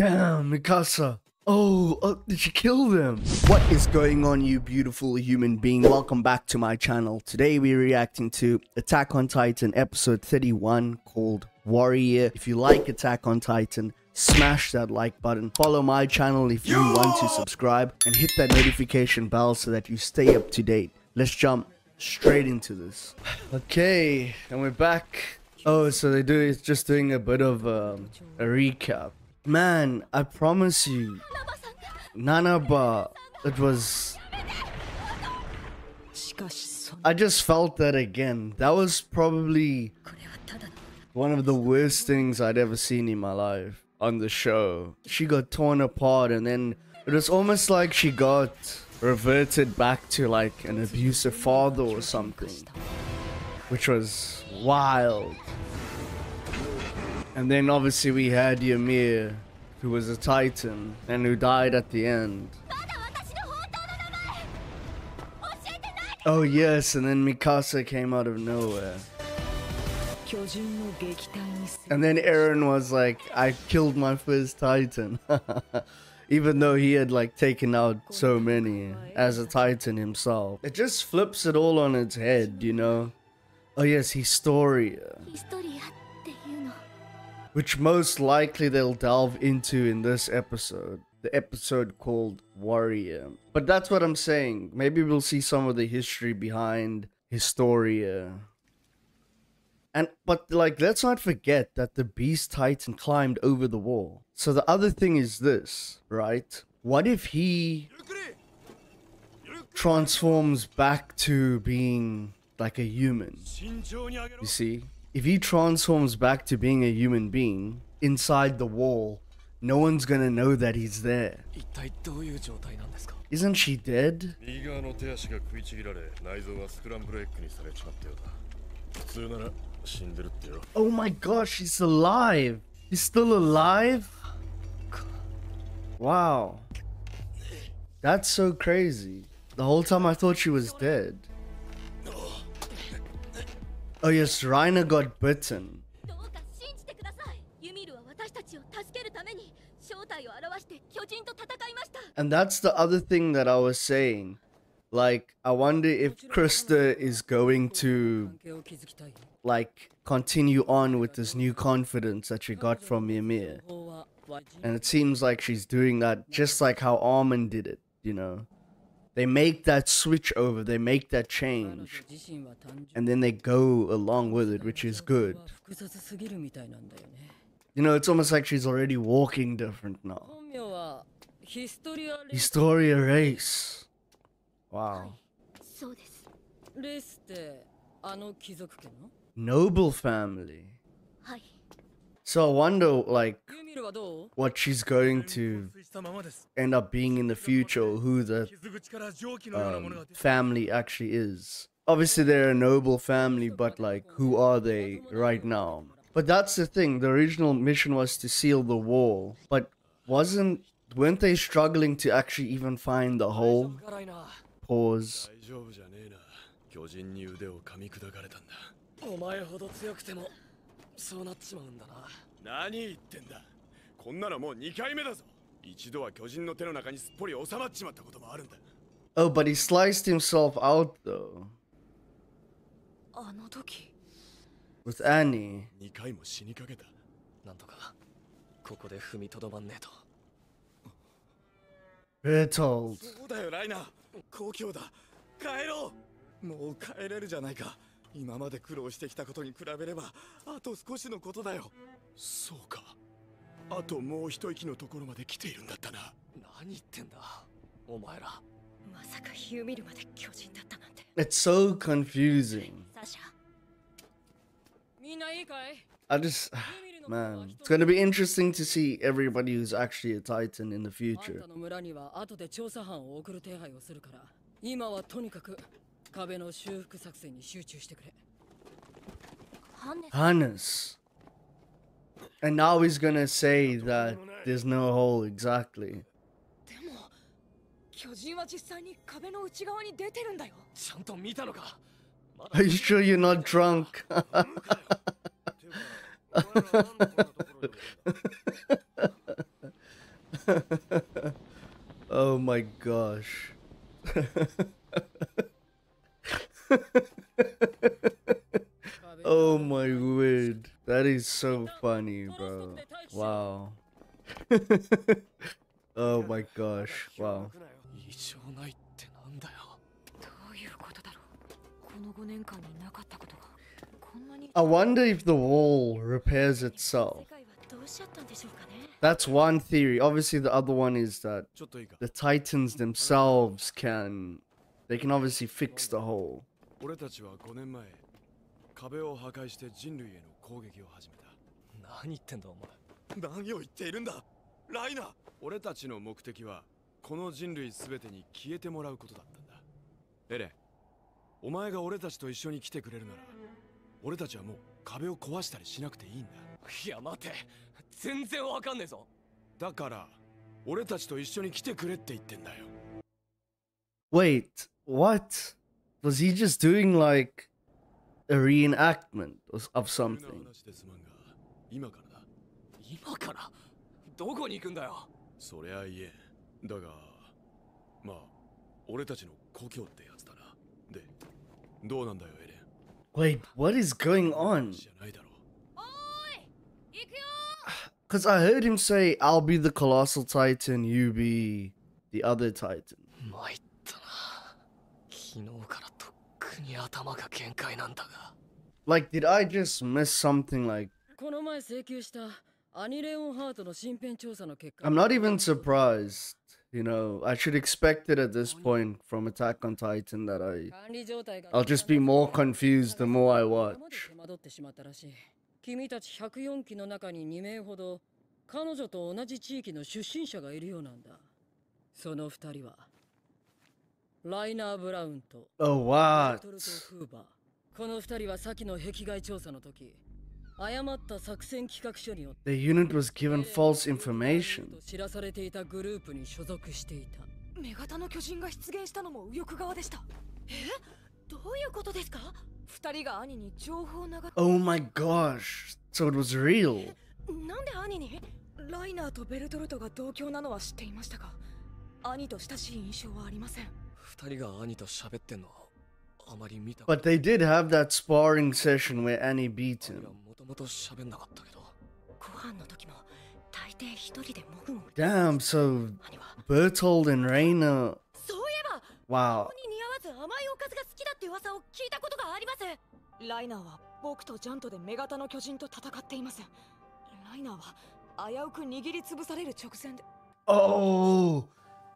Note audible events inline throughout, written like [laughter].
Damn, Mikasa. Oh, oh, did she kill them? What is going on, you beautiful human being? Welcome back to my channel. Today we're reacting to Attack on Titan episode 31 called Warrior. If you like Attack on Titan, smash that like button. Follow my channel if you want to subscribe and hit that notification bell so that you stay up to date. Let's jump straight into this. Okay, and we're back. Oh, so they do it's just doing a bit of um, a recap. Man, I promise you, Nanaba, it was. I just felt that again. That was probably one of the worst things I'd ever seen in my life on the show. She got torn apart, and then it was almost like she got reverted back to like an abusive father or something, which was wild. And then obviously we had Ymir, who was a titan and who died at the end. Oh yes, and then Mikasa came out of nowhere. And then Eren was like, I killed my first titan. [laughs] Even though he had like taken out so many as a titan himself. It just flips it all on its head, you know? Oh yes, Historia which most likely they'll delve into in this episode. The episode called Warrior. But that's what I'm saying. Maybe we'll see some of the history behind Historia. And but like let's not forget that the Beast Titan climbed over the wall. So the other thing is this, right? What if he transforms back to being like a human? You see? If he transforms back to being a human being inside the wall, no one's gonna know that he's there. Isn't she dead? Oh my gosh, she's alive! She's still alive? Wow. That's so crazy. The whole time I thought she was dead. Oh yes, Reiner got bitten. And that's the other thing that I was saying. Like, I wonder if Krista is going to, like, continue on with this new confidence that she got from Ymir. And it seems like she's doing that just like how Armin did it, you know? They make that switch over, they make that change, and then they go along with it, which is good. You know, it's almost like she's already walking different now. Historia Reiss. Wow. Noble family. So I wonder, like, what she's going to end up being in the future, who the um, family actually is. Obviously, they're a noble family, but like, who are they right now? But that's the thing. The original mission was to seal the wall, but wasn't weren't they struggling to actually even find the hole? Pause. そうなっちまうんだな。何言ってんだ。こんなのもう2回目だぞ。一度は巨人の手の中にすっぽり収まっちまったこともあるんだ。Oh, but he sliced himself out though. あの時。With Annie. 2回も死にかけた。なんとかここで踏みとどまんねえと。Bertold. そうだよライナー。故郷だ。帰ろう。もう帰れるじゃないか今まで苦労してきたことに比べればあと少しのことだよ。そうか。あともう一息のところまで来ているんだったな。何言ってんだお前ら。まさかユミルまで巨人だったなんて。It's so confusing. サシャみんないいかい？I just [sighs] man it's gonna be interesting to see everybody who's actually a titan in the future. 今はとにかく壁の修復作戦に集中してくれ Hannes And now he's gonna say that there's no hole exactly でも巨人は実際に壁の内側に出てるんだよちゃんと見たのか Are you sure you're not drunk? [laughs] oh my gosh. [laughs] [laughs] oh my word. That is so funny, bro. Wow. [laughs] oh my gosh. Wow. 異常ないってなんだよどういうことだろうこの5年間になかったことがこんなに I wonder if the wall repairs 世 itself. 界はどうしちゃったんでしょうかね That's one theory. Obviously, the other one is that ちょっといいか the Titans themselves can. They can obviously fix the hole. 俺たちは5年前壁を破壊して人類への攻撃を始めた。何言ってんだお前。何を言っているんだライナー。俺たちの目的はこの人類全てに消えてもらうことだったんだ。エレンお前が俺たちと一緒に来てくれるなら俺たちはもう壁を壊したりしなくていいんだ。いや待て。全然わかんねえぞ。だから俺たちと一緒に来てくれって言ってんだよ。Wait, what? Was he just doing like a reenactment of, of 急な something? 話ですまんが今からだ今からどこに行くんだよそりゃ言えんだがまあ俺たちの故郷ってやつだなでどうなんだよエレン Wait, what is going on? じゃないだろおーい行くよ Because I heard him say, I'll be the colossal titan, you be the other titan. 参ったな昨日からとっく に頭が限界なんだが Like, did I just miss something? Like, この前請求したアニレオンハートの身辺調査の結果 I'm not even surprised. You know, I should expect it at this point from Attack on Titan that I. I'll just be more confused the more I watch. 君たち104機の中に2名ほど彼女と同じ地域の出身者がいるようなんだその2人はライナー・ブラウンと Oh, ベ what? トルト・フーバーこの2人は先の壁外調査の時誤った作戦企画書によって The unit was given false information. と知らされていたグループに所属していた女型の巨人が出現したのも右翼側でしたえどういうことですか二人が兄に情報を流っ Oh my gosh. So it was real. なんで兄にライナーとベルトルトが同郷なのは知っていましたが 兄と親しい印象はありません。二人が兄と喋ってんのあまり見た they did have that sparring session where Annie beat him. もともと喋んなかったけど。ご飯の時も大抵一人でもぐもぐ。So Bertolt and Reiner そういえば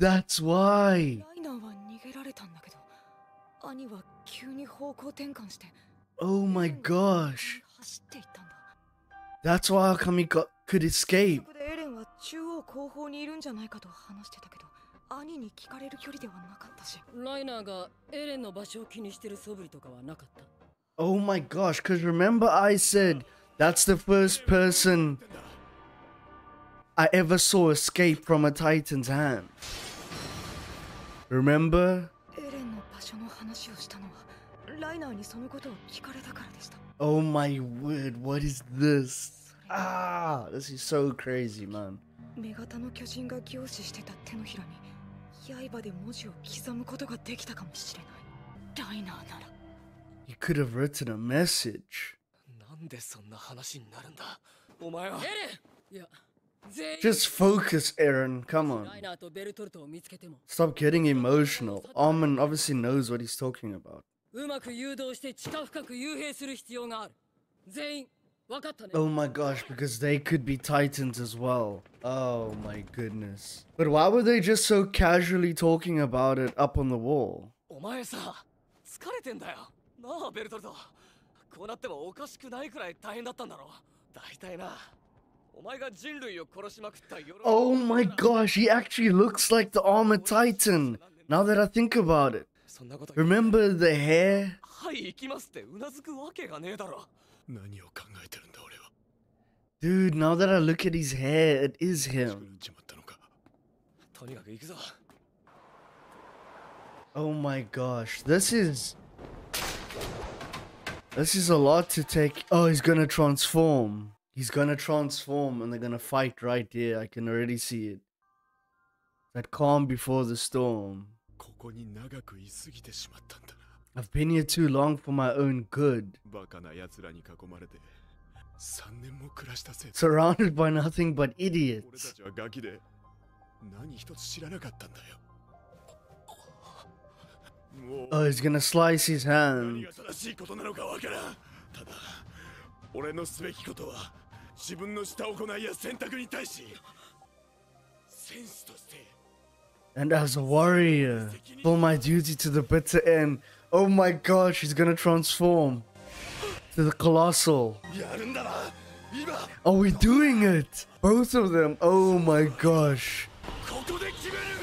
that's why. ライナーは逃げられたんだけど兄は急に方向転換して Oh my gosh. 走っていったんだ That's why Akami got, could そ escape. こでエレンは中央後方にいるんじゃないかと話してたけど兄に聞かれる距離ではなかったしライナーがエレンの場所を気にしてる素振りとかはなかった Oh my gosh, because remember I said that's the first person I ever saw escape from a Titan's hand. Remember? エレンの場所の話をしたのはライナーにそのことを聞かれたからでした Oh my word, what is this? Ah, this is so crazy, man. 女型の巨人が凝視してた手のひらに刃で文字を刻むことができたかもしれないライナーなら He could have written a message. なんでそんな話になるんだお前はエレンいや全員 Just focus, Eren. Come on. Stop getting emotional. Armin obviously knows what he's talking about. Oh my gosh, because they could be titans as well. Oh my goodness. But why were they just so casually talking about it up on the wall? こうなってもおかしくないくらい大変だったんだろう。大体な、Oh, oh my gosh, he actually looks like the armored titan. Now that I think about it. Remember the hair? Dude, now that I look at his hair, it is him. Oh my gosh, this is... This is a lot to take... Oh, he's gonna transform. He's gonna transform and they're gonna fight right here. I can already see it. That calm before the storm. ここに長く居すぎてしまったんだ I've been here too long for my own good. バカな奴らに囲まれて3年も暮らしたせいで Surrounded by nothing but 俺た idiots. ちはガキで何一つ知らなかったんだよもう Oh, he's gonna slice his 何 hand. が正しいことなのかわからんただ俺のすべきことは 自分のした行いや選択に対しセンスとして And as a warrior, full my duty to the bitter end. Oh my gosh, he's gonna transform to the colossal. やるんだな今 Are we doing it? Both of them. Oh my gosh. ここで決める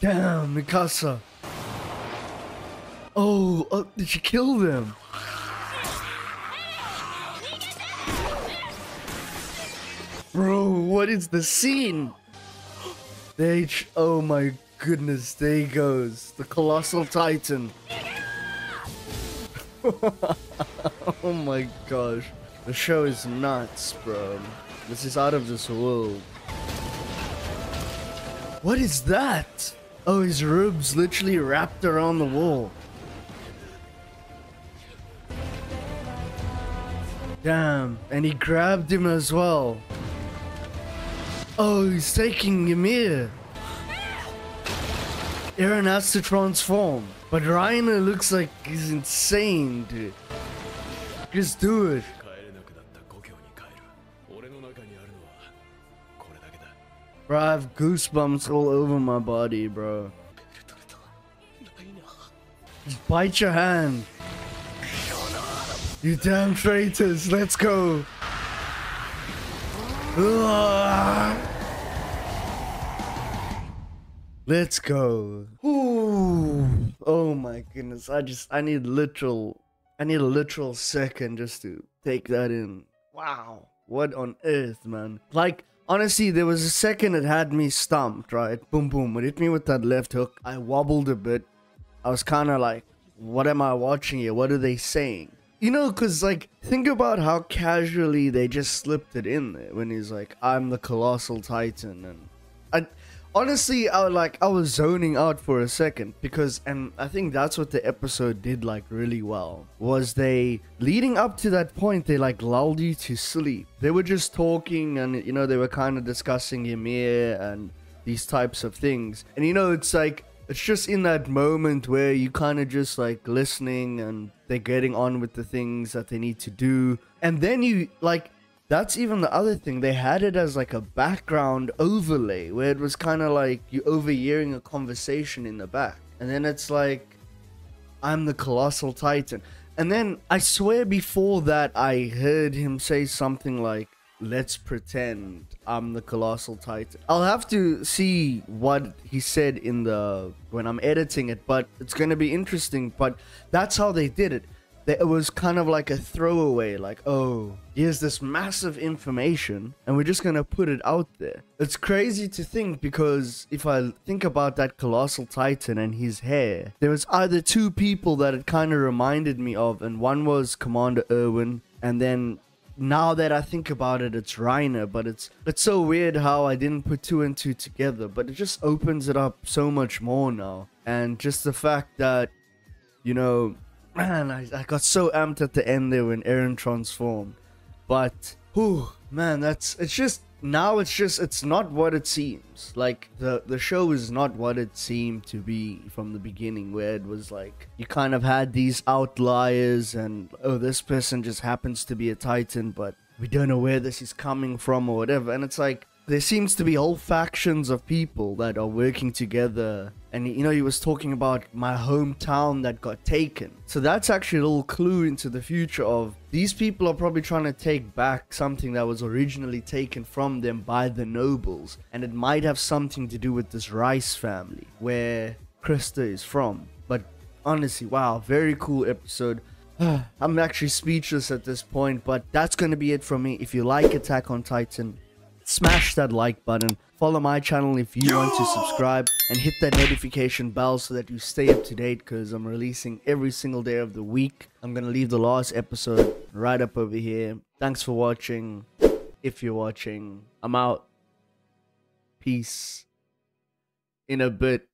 Damn, Mikasa. Oh, oh, did she kill them? Bro, what is the scene? They, oh my goodness, there he goes. The colossal titan. [laughs] oh my gosh. The show is nuts, bro. This is out of this world. What is that? Oh, his ribs literally wrapped around the wall. Damn, and he grabbed him as well. Oh, he's taking Ymir. Eren has to transform. But Reiner looks like he's insane, dude. Just do it. Bro, I have goosebumps all over my body, bro. Just bite your hand. You damn traitors, let's go. Ugh. Let's go. Ooh. Oh my goodness. I just I need literal I need a literal second just to take that in. Wow. What on earth, man? Like honestly, there was a second it had me stumped, right? Boom boom. It hit me with that left hook. I wobbled a bit. I was kind of like, what am I watching here? What are they saying? You know, because, like, think about how casually they just slipped it in there when he's like, I'm the colossal titan. And honestly, I like, I was zoning out for a second because, and I think that's what the episode did, like, really well. Was they, leading up to that point, they, like, lulled you to sleep. They were just talking and, you know, they were kind of discussing Ymir and these types of things. And, you know, it's like, it's just in that moment where you kind of just like listening and they're getting on with the things that they need to do. And then you like that's even the other thing. They had it as like a background overlay where it was kind of like you overhearing a conversation in the back. And then it's like I'm the colossal titan. And then I swear before that I heard him say something like let's pretend I'm the colossal titan. I'll have to see what he said in the when I'm editing it, but it's going to be interesting, but that's how they did it. They- It was kind of like a throwaway, like, oh, here's this massive information, and we're just gonna put it out there. It's crazy to think because if I think about that colossal titan and his hair, there was either two people that it kind of reminded me of, and one was Commander Erwin, and then now that I think about it, it's Reiner, but it's it's so weird how I didn't put two and two together, but it just opens it up so much more now. And just the fact that, you know, man, I, I got so amped at the end there when Eren transformed. But, whew, man, that's it's just now it's just it's not what it seems. Like the the show is not what it seemed to be from the beginning, where it was like you kind of had these outliers, and oh, this person just happens to be a Titan, but we don't know where this is coming from or whatever. And it's like there seems to be whole factions of people that are working together. And you know, he was talking about my hometown that got taken. So that's actually a little clue into the future of these people are probably trying to take back something that was originally taken from them by the nobles. And it might have something to do with this Reiss family, where Krista is from. But honestly, wow, very cool episode. [sighs] I'm actually speechless at this point, but that's gonna be it from me. If you like Attack on Titan, smash that like button. Follow my channel if you want to subscribe and hit that notification bell so that you stay up to date because I'm releasing every single day of the week. I'm gonna leave the last episode right up over here. Thanks for watching. if you're watching. I'm out. Peace. In a bit.